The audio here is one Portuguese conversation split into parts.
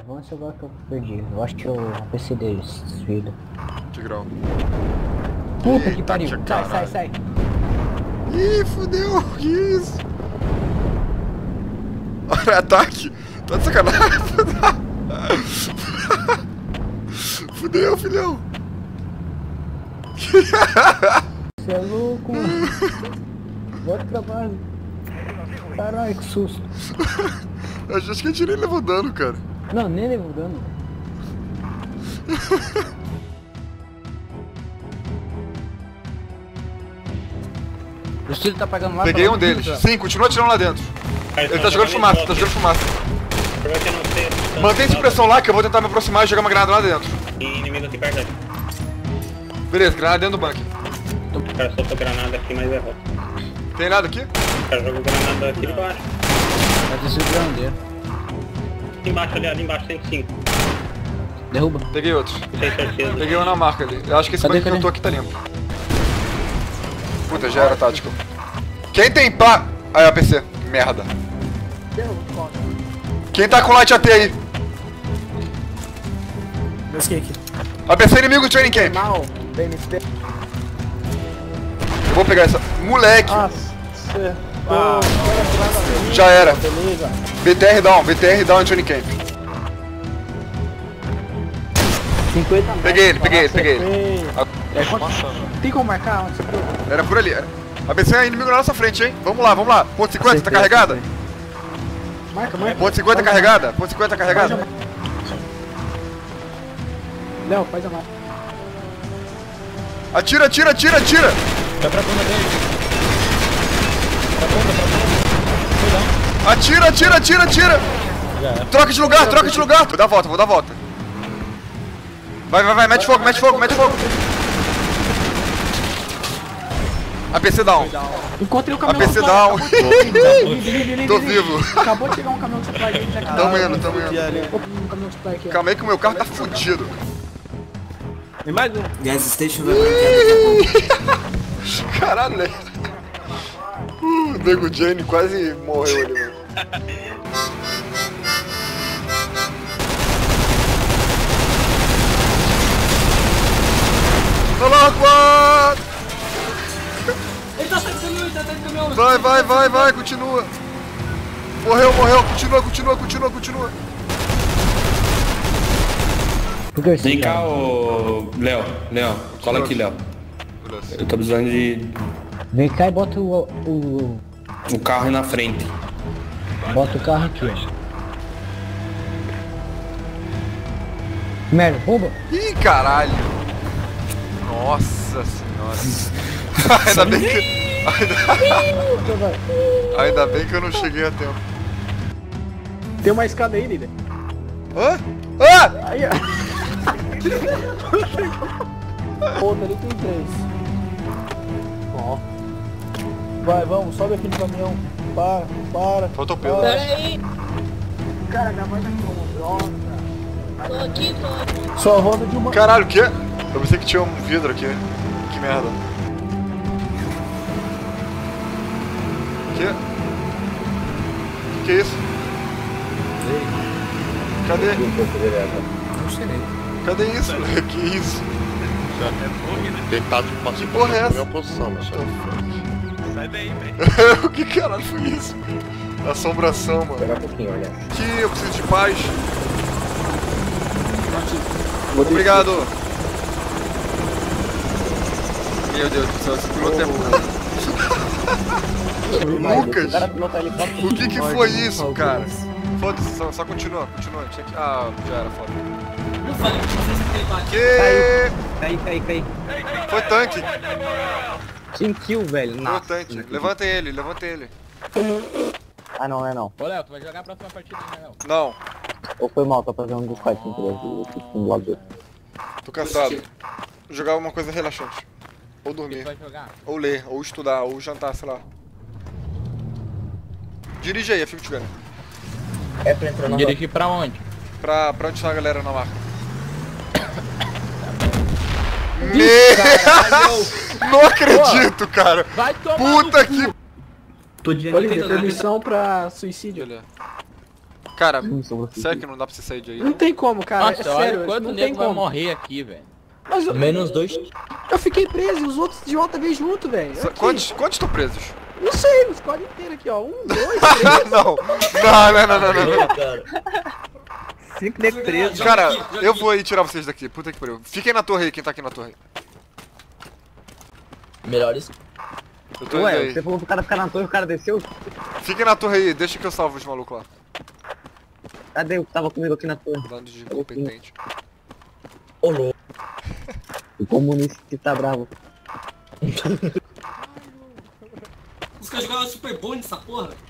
Avança agora que eu perdi. Eu acho que o PC deles desvida. Tigrão. Puta que pariu. Sai, sai, sai. Ih, fudeu. Que isso? Olha, ataque. Tá de sacanagem. Fudeu, filhão. Você é louco, mano. Bota pra base. Caralho, que susto. Eu acho que a gente nem levou dano, cara. Não, nem levou dano. O Ciro tá pegando lá. Peguei tá um deles. Sim, continua atirando lá dentro. Ele tá jogando fumaça, tá jogando fumaça. Mantém essa pressão lá que eu vou tentar me aproximar e jogar uma granada lá dentro. Tem inimigo aqui perto. Beleza, granada dentro do bunker. O cara soltou granada aqui, mas errou. Tem nada aqui? O cara jogou granada aqui de baixo. Vai descer o Aqui embaixo ali, ali embaixo, 105. Derruba. Peguei outro. Certeza. Peguei um na marca ali. Eu acho que esse bunker que eu tô aqui tá limpo. Puta, já era tático. Quem tem pá... É APC. Merda. Quem tá com light AT aí? Aqui. APC inimigo training camp. Mal. Eu vou pegar essa... Moleque. Nossa, você. Ah, Já era. beleza. BTR down. BTR down em training camp. 50 metros. Peguei ele, peguei ele, peguei ele. É, Tem como marcar onde você foi? Era por ali. APC é inimigo na nossa frente, hein? Vamos lá, vamos lá. Ponto 50, tá carregada? Marca, marca. Ponto 50 carregada? Ponto 50 carregada? Léo, faz a marca. Atira, atira, atira, atira! Vai pra ponta dele. Atira, atira, atira, atira! Troca de lugar, troca de lugar! Vou dar a volta, vou dar a volta. Vai, vai, vai, mete fogo, mete fogo, mete fogo! APC down. Encontrei o caminhão. APC do down. Tô vivo. Acabou de chegar um caminhão de supply aqui. Tamo indo, tamo indo. Calma aí que o meu carro tá fudido. E mais um. Gas Station vai. Caralho, Nego Jane quase morreu ali, mano. Ele tá saindo do caminhão, ele tá saindo do caminhão. Vai, vai, vai, vai, continua. Morreu, morreu, continua, continua, continua, continua. Vem cá, ô. Léo, Léo, cola aqui, Léo. Eu tô precisando de Vem cá e bota o, o, um carro aí na frente. bota o carro aqui, ó. Merda, rouba. Ih, caralho. Nossa senhora. Ainda bem que... Ainda... Ainda bem que eu não cheguei a tempo. Tem uma escada aí, líder. Hã? Ah! Aí, ó. Outra ali tem três. Ó. Vai, vamos, sobe aqui no caminhão. Para, para. Faltou pelo. para. Peraí, Cara, já vai uma droga. tô aqui, tô aqui. Só roda de uma. Caralho, o quê? Eu pensei que tinha um vidro aqui. Que merda. Que? Que é isso? Cadê? Não sei. Cadê isso? Que isso? Deitado pra Que porra é essa? minha posição, chefe. o que caralho foi isso? Assombração, mano. Espera um pouquinho, olha. Aqui eu preciso de paz. Obrigado. Meu Deus do céu, esse piloto é Lucas, O que que foi isso, cara? Foda-se, só, só continua, continua. Tinha que... Ah, já era foda. Eu falei pra vocês que ele bate. Que... Cai, cai, cai. Foi tanque, 5 kills, velho. tanque. Levantem ele, levantem ele. Ah, não, é não. Ô, Léo, tu vai jogar a próxima partida, né, Léo? Não, Ou foi mal, tô fazendo um um lado dele. tô cansado. Vou jogar uma coisa relaxante. Ou dormir, vai jogar? ou ler, ou estudar, ou jantar, sei lá. Dirige aí, eu fico te vendo. É pra entrar na Dirigir pra onde? Pra, pra onde tá a galera na marca? Me... Não acredito, cara. Vai tomar Puta que... Tô de Olha, tentando- permissão pra suicídio. Beleza. Cara, sério que não dá pra você sair de aí? Não tem como, cara. Nossa, é sério, olha quanto não tem como. morrer aqui, velho. Eu, Menos dois. eu fiquei preso e os outros idiotas veio junto, velho. Quantos, quantos estão presos? Não sei, o squad inteiro aqui, ó. Um, dois, três, não, não, não, não, não, não, não. cara. cinco nego presos. Cara, eu vou aí tirar vocês daqui, puta que pariu. Fiquem na torre aí, quem tá aqui na torre. Melhores. Eu tô Ué, aí. você falou pro cara ficar na torre, o cara desceu? Fiquem na torre aí, deixa que eu salvo os malucos lá. Cadê o que tava comigo aqui na torre? Dando de incompetente. Ô, louco. O comunista que tá bravo. Os caras jogavam super bom nessa porra.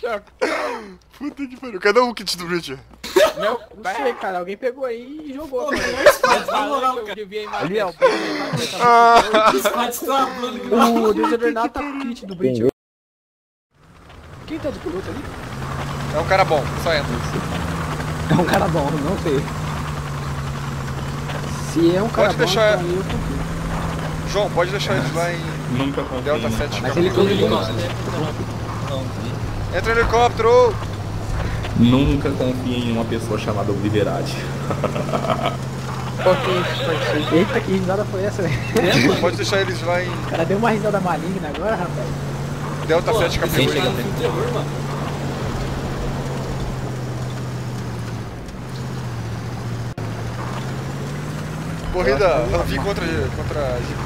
Puta que pariu. Cadê o kit do Bridge? Meu, Não sei, cara. Alguém pegou aí e jogou. Pô. Ali, ó. Ah, Squad travando. O Desordinado tá com o kit do Bridge. Quem tá de piloto ali? é um cara bom, só entra. É um cara bom, não sei. Se é um cara Pode bom, deixar- então eu confio. João, pode deixar eles lá em Nunca confio. Delta em- 7. Mas ele todo helicóptero. Entra no helicóptero! Nunca confie em uma pessoa chamada Obliverade. Eita, que risada foi essa, velho? Pode deixar eles lá em O cara deu uma risada maligna agora, rapaz. Delta 7 Pô, Capri. filme de terror, mano. Corrida Ramvi contra, contra Jeep.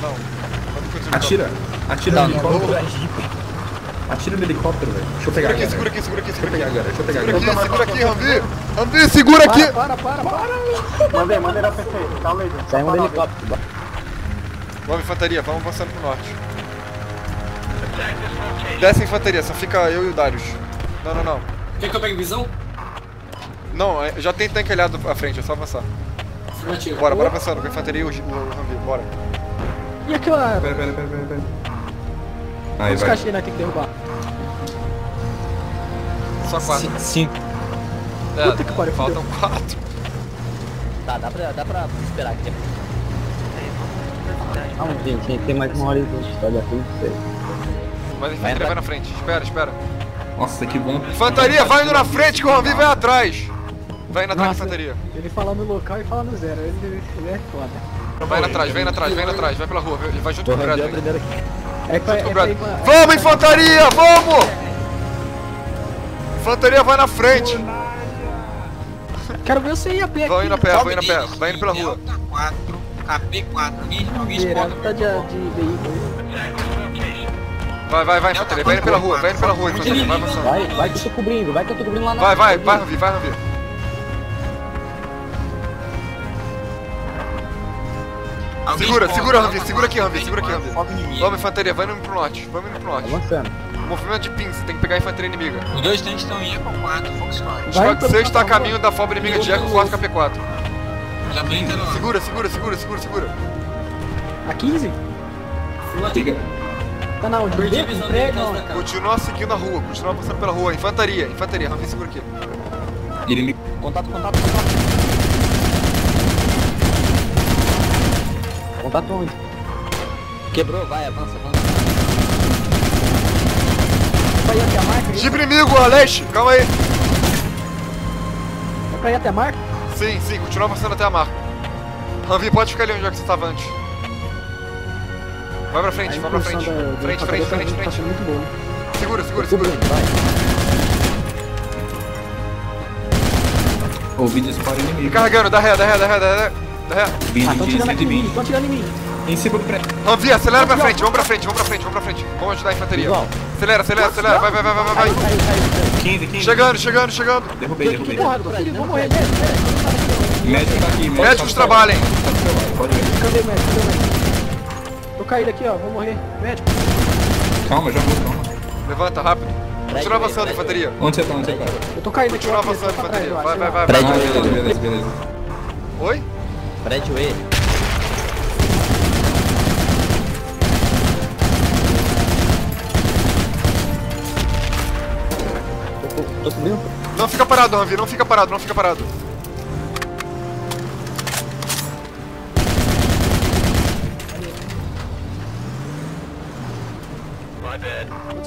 Não. Ramvi contra Jeep. Atira. Atira no helicóptero. Atira no helicóptero, velho. Deixa eu pegar Segura aqui, agora. segura aqui, segura aqui, Deixa eu segura pegar aqui. agora, deixa eu pegar Segura agora. aqui, segura aqui, Ramvi! Ramvi, segura aqui! Para, para, para. Mandei, mandei na PC. Dá o laser. Saiu um do helicóptero. Vamos infantaria, vamos avançando pro norte. Desce a infantaria, só fica eu e o Darius. Não, não, não. Quer que eu pegue visão? Não, é- já tem tanque alhado à frente, é só avançar. Bora, bora avançando, com a infantaria e o, o Ramvi, bora. E aquela... Pera, pera, pera, pera, pera. Aí, Quantos vai. caixinhos nós tem que derrubar? Só quatro. Cinco. É, Puta que pariu, faltam quatro. Tá, dá pra, dá pra esperar aqui. Calma, gente, gente, tem mais uma hora de história aqui, não sei. Mas a infantaria vai na frente, espera, espera. Nossa, que bom. Infantaria, vai indo na frente que o Ramvi vai atrás. Vai indo atrás da infantaria. Ele fala no local e fala no zero. Ele, ele é foda. Vai indo atrás, vem indo atrás, vem indo atrás, vai pela rua, ele vai junto com o aqui. É pra, é pra. Vamos, infantaria, vamos! Infantaria vai na frente. Quero ver você ir a pé Vai indo a pé, vai indo a pé, vai indo pela rua. Delta 4, KP4. Alguém, alguém Direto spawna. tá de, de veículo. Vai, vai, vai, infantaria, vai indo pela rua, vai indo pela rua, infantaria, vai avançando. Vai, vai que eu tô cobrindo, vai que eu tô cobrindo lá na Vai, vai, vai, Ramvi, vai, Ramvi. Alguém Segura, spawna. segura, Delta segura aqui, 4, Ramvi, segura aqui, inimigo. Vamos, infantaria, vai indo pro norte, vamos indo pro norte. Avançando. Movimento de pins, tem que pegar a infantaria inimiga. Os dois tanques estão em Eco 4, Foxtrot. Vai Squad pelo 6 está a caminho. da FOB inimiga de Eco 4 KP4. Já brinca. Segura, segura, segura, segura, segura. A 15? Fica. Tá na onde? Perdi a visão. Continua seguindo a rua, continua avançando pela rua. Infantaria, infantaria, Ramvi, segura aqui. Me... Contato, contato, contato. Contato onde? Quebrou, vai, avança, avança. É pra ir até a marca? É Jeep inimigo, a leste, calma aí. pra ir até a marca? Sim, sim, continua avançando até a marca. Ramvi, pode ficar ali onde é que você estava antes. Vai pra frente, vai pra frente. da- da Frente, infantaria frente, tá- frente, Tá frente. sendo muito boa. Segura, segura, segura. Vai. Ouvi disparo inimigo. Carregando, dá ré, dá ré, dá ré, dá ré. Ré. Vindo Ah, tão de tirando aqui em mim, 120. tão tirando em mim. Em cima do prédio. Ramvi, acelera pra frente, vamos pra frente, vamos pra frente, vamos pra frente. Vamos ajudar a infantaria. Igual. Acelera, acelera, acelera. Vai, vai, vai, vai, vai. vai. Caiu, caiu, caiu. 15, 15. Chegando, chegando, chegando. Derrubei, Que derrubei. vou morrer Médico tá aqui, médico. Médicos tá trabalhem. Cadê o médico? Cadê o médico? Tô caído aqui, ó, vou morrer. Médico. Calma, já vou, calma. Levanta, rápido. Continua avançando, infantaria. Onde você tá? Onde você tá? Eu tô caído aqui, Continua ó. avançando, infantaria. Vai, vai, vai, beleza, beleza, beleza. Oi? Prédio E. Tô cobrindo. Não fica parado, Ramvi, não fica parado, não fica parado.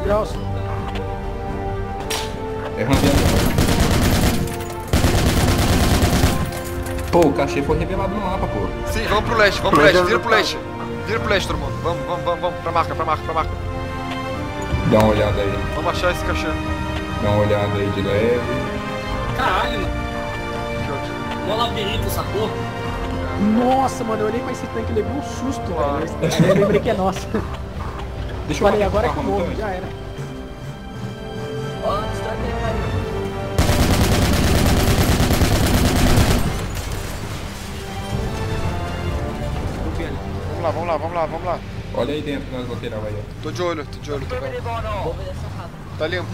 graus. É randeado. Pô, o cachê foi revelado no mapa, pô. Sim, vamos pro leste, vamos pro leste, vira pro leste. Vira pro leste todo mundo. Vamos, vamos, vamos, vamos. Pra marca, pra marca, pra marca. Dá uma olhada aí. Vamos achar esse cachê. Dá uma olhada aí de leve. Caralho, mano. Mó labirinto essa porra. Nossa, mano, eu olhei pra esse tanque e levei um susto, velho. Aí eu lembrei que é nossa. Deixa eu Falei, agora é que morro, já era. Lá, vamos lá, vamos lá, vamos lá. Olha aí dentro nas lateral aí, ó. Tô de olho, tô de olho, tô. Tá limpo.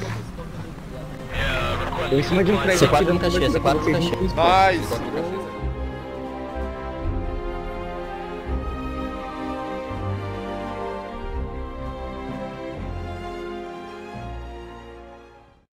Eu em cima de um prédio. Você quadra tirando no cachê, cobertura você quadra com no cachê. tem Nice.